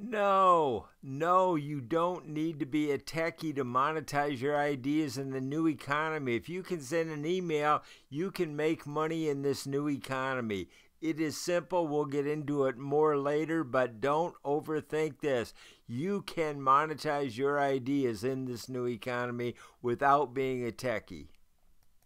No, no, you don't need to be a techie to monetize your ideas in the new economy. If you can send an email, you can make money in this new economy. It is simple. We'll get into it more later, but don't overthink this. You can monetize your ideas in this new economy without being a techie.